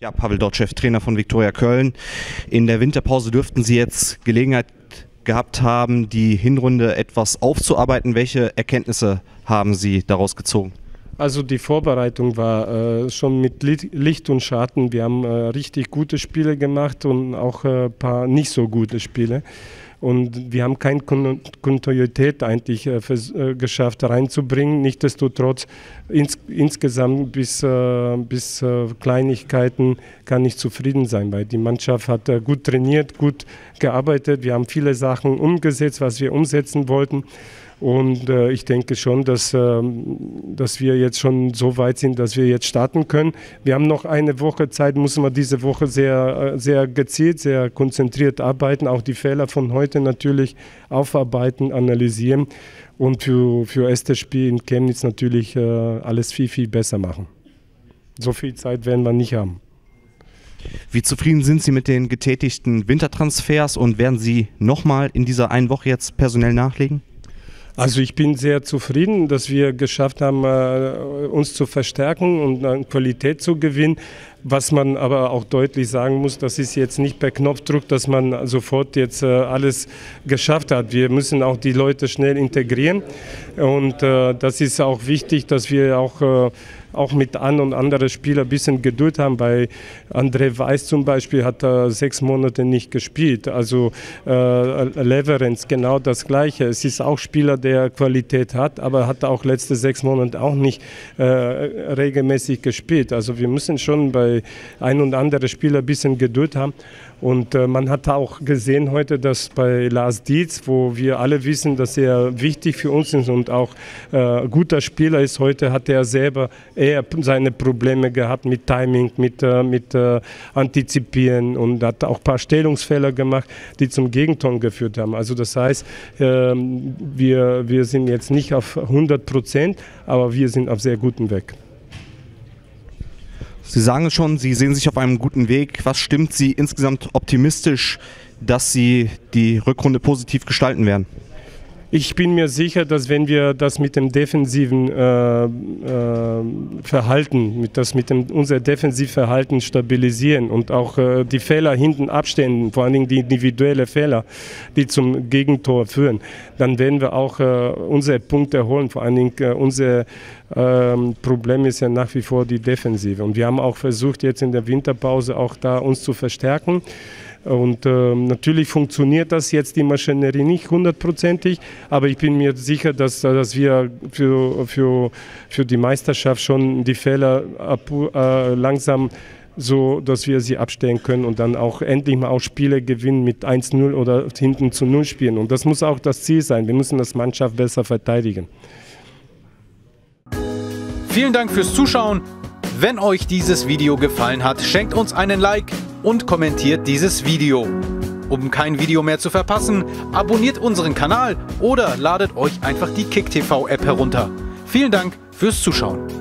Ja, Pavel Dotschew, Trainer von Viktoria Köln. In der Winterpause dürften Sie jetzt Gelegenheit gehabt haben, die Hinrunde etwas aufzuarbeiten. Welche Erkenntnisse haben Sie daraus gezogen? Also die Vorbereitung war äh, schon mit Licht und Schatten. Wir haben äh, richtig gute Spiele gemacht und auch ein äh, paar nicht so gute Spiele. Und wir haben keine Kontinuität eigentlich äh, äh, geschafft reinzubringen. Nichtsdestotrotz ins, insgesamt bis, äh, bis äh, Kleinigkeiten kann ich zufrieden sein, weil die Mannschaft hat gut trainiert, gut gearbeitet. Wir haben viele Sachen umgesetzt, was wir umsetzen wollten. Und äh, ich denke schon, dass, äh, dass wir jetzt schon so weit sind, dass wir jetzt starten können. Wir haben noch eine Woche Zeit, müssen wir diese Woche sehr, äh, sehr gezielt, sehr konzentriert arbeiten, auch die Fehler von heute natürlich aufarbeiten, analysieren und für, für das Spiel in Chemnitz natürlich äh, alles viel, viel besser machen. So viel Zeit werden wir nicht haben. Wie zufrieden sind Sie mit den getätigten Wintertransfers und werden Sie nochmal in dieser einen Woche jetzt personell nachlegen? Also ich bin sehr zufrieden, dass wir geschafft haben, äh, uns zu verstärken und an Qualität zu gewinnen. Was man aber auch deutlich sagen muss, das ist jetzt nicht per Knopfdruck, dass man sofort jetzt äh, alles geschafft hat. Wir müssen auch die Leute schnell integrieren und äh, das ist auch wichtig, dass wir auch auch mit an und anderen Spielern ein bisschen Geduld haben. Bei André Weiß zum Beispiel hat er sechs Monate nicht gespielt. Also äh, Leverenz genau das Gleiche. Es ist auch Spieler, der Qualität hat, aber hat auch letzte sechs Monate auch nicht äh, regelmäßig gespielt. Also wir müssen schon bei ein und anderen Spieler ein bisschen Geduld haben. Und äh, man hat auch gesehen heute, dass bei Lars Dietz, wo wir alle wissen, dass er wichtig für uns ist und auch äh, guter Spieler ist, heute hat er selber eher seine Probleme gehabt mit Timing, mit, äh, mit äh, Antizipieren und hat auch ein paar Stellungsfehler gemacht, die zum Gegenton geführt haben. Also das heißt, ähm, wir, wir sind jetzt nicht auf 100 Prozent, aber wir sind auf sehr gutem Weg. Sie sagen es schon, Sie sehen sich auf einem guten Weg. Was stimmt Sie insgesamt optimistisch, dass Sie die Rückrunde positiv gestalten werden? Ich bin mir sicher, dass wenn wir das mit dem defensiven äh, äh, Verhalten, mit das mit dem unser Defensivverhalten stabilisieren und auch äh, die Fehler hinten abstellen, vor allen Dingen die individuellen Fehler, die zum Gegentor führen, dann werden wir auch äh, unsere Punkte erholen. Vor allen Dingen äh, unser ähm, Problem ist ja nach wie vor die Defensive. Und wir haben auch versucht, jetzt in der Winterpause auch da uns zu verstärken. Und äh, natürlich funktioniert das jetzt die Maschinerie nicht hundertprozentig, aber ich bin mir sicher, dass, dass wir für, für, für die Meisterschaft schon die Fehler ab, äh, langsam so, dass wir sie abstellen können und dann auch endlich mal auch Spiele gewinnen mit 1-0 oder hinten zu 0 spielen. Und das muss auch das Ziel sein. Wir müssen das Mannschaft besser verteidigen. Vielen Dank fürs Zuschauen. Wenn euch dieses Video gefallen hat, schenkt uns einen Like und kommentiert dieses Video. Um kein Video mehr zu verpassen, abonniert unseren Kanal oder ladet euch einfach die KickTV App herunter. Vielen Dank fürs Zuschauen.